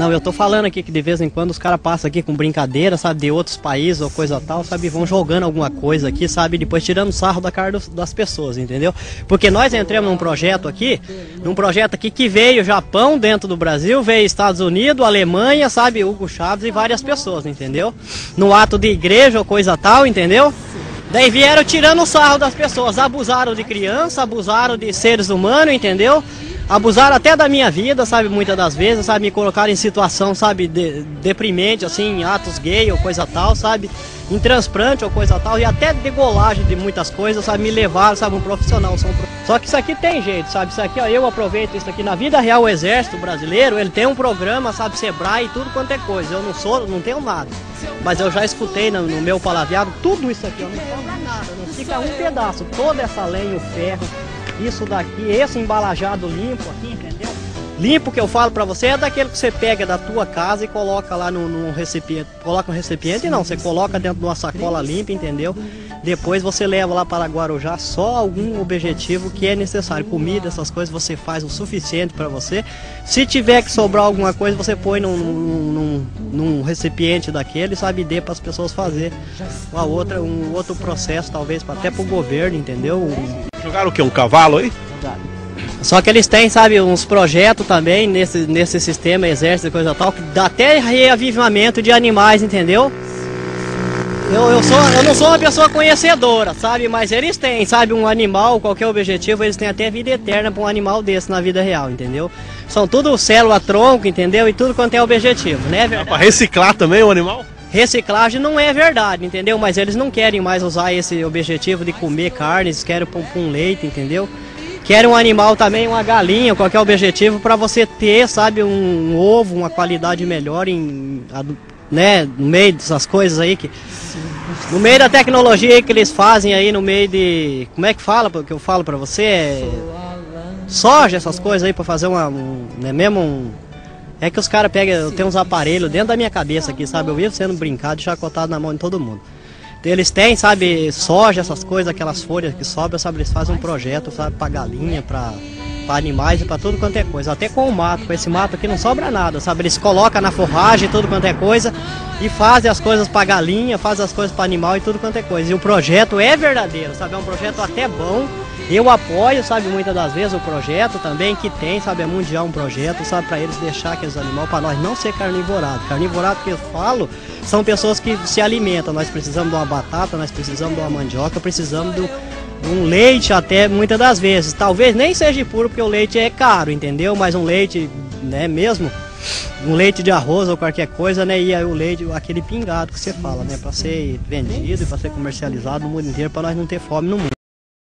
Não, eu tô falando aqui que de vez em quando os caras passam aqui com brincadeira, sabe, de outros países ou coisa tal, sabe, vão jogando alguma coisa aqui, sabe, depois tirando sarro da cara dos- das pessoas, entendeu? Porque nós entramos num projeto aqui, num projeto aqui que veio Japão dentro do Brasil, veio Estados Unidos, Alemanha, sabe, Hugo Chaves e várias pessoas, entendeu? No ato de igreja ou coisa tal, entendeu? Daí vieram tirando sarro das pessoas, abusaram de criança, abusaram de seres humanos, entendeu? Abusaram até da minha vida, sabe, muitas das vezes, sabe, me colocaram em situação, sabe, de- deprimente, assim, atos gay ou coisa tal, sabe, em transplante ou coisa tal, e até degolagem de muitas coisas, sabe, me levaram, sabe, um profissional. São pro- Só que isso aqui tem jeito, sabe, isso aqui, ó, eu aproveito isso aqui, na vida real, o exército brasileiro, ele tem um programa, sabe, Sebrae e tudo quanto é coisa, eu não sou, não tenho nada, mas eu já escutei no, no meu palavreado, tudo isso aqui, ó, não sobra nada, não fica um pedaço, toda essa lenha, o ferro, isso daqui, esse embalajado limpo aqui? Limpo que eu falo pra você é daquele que você pega da tua casa e coloca lá no, no recipiente. Coloca no recipiente não, você coloca dentro de uma sacola limpa, entendeu? Depois você leva lá para Guarujá só algum objetivo que é necessário. Comida, essas coisas você faz o suficiente pra você. Se tiver que sobrar alguma coisa, você põe num, num, num- num recipiente daquele, sabe, dê para as pessoas fazer. Uma outra, um outro processo, talvez, até pro governo, entendeu? Jogaram o quê? Um cavalo aí? Só que eles têm, sabe, uns projetos também nesse, nesse sistema exército e coisa tal, que dá até reavivamento de animais, entendeu? Eu, eu, sou, eu não sou uma pessoa conhecedora, sabe? Mas eles têm, sabe? Um animal, qualquer objetivo, eles têm até vida eterna para um animal desse na vida real, entendeu? São tudo célula tronco, entendeu? E tudo quanto é objetivo, né? Dá verdade? pra reciclar também o animal? Reciclagem não é verdade, entendeu? Mas eles não querem mais usar esse objetivo de comer carne, eles querem pôr um leite, entendeu? Querem um animal também, uma galinha, qualquer objetivo para você ter, sabe, um, ovo, uma qualidade melhor em, né, no meio dessas coisas aí que no meio da tecnologia que eles fazem aí no meio de, como é que fala, que eu falo para você, é soja, essas coisas aí para fazer uma, um, né, mesmo um é que os caras pegam, eu tenho uns aparelhos dentro da minha cabeça aqui, sabe? Eu vivo sendo brincado e chacotado na mão de todo mundo. Eles têm, sabe, soja, essas coisas, aquelas folhas que sobram, sabe? Eles fazem um projeto, sabe, pra galinha, pra, pra animais e pra tudo quanto é coisa. Até com o mato, com esse mato aqui não sobra nada, sabe? Eles colocam na forragem, tudo quanto é coisa, e fazem as coisas pra galinha, fazem as coisas pra animal e tudo quanto é coisa. E o projeto é verdadeiro, sabe? É um projeto até bom. Eu apoio, sabe, muitas das vezes o projeto também que tem, sabe, é mundial um projeto, sabe, para eles deixar aqueles animais para nós não ser carnivorado. Carnivorado que eu falo são pessoas que se alimentam. Nós precisamos de uma batata, nós precisamos de uma mandioca, precisamos de um leite até muitas das vezes. Talvez nem seja puro porque o leite é caro, entendeu? Mas um leite, né, mesmo um leite de arroz ou qualquer coisa, né? E aí o leite, aquele pingado que você fala, né? Para ser vendido e para ser comercializado no mundo inteiro, para nós não ter fome no mundo.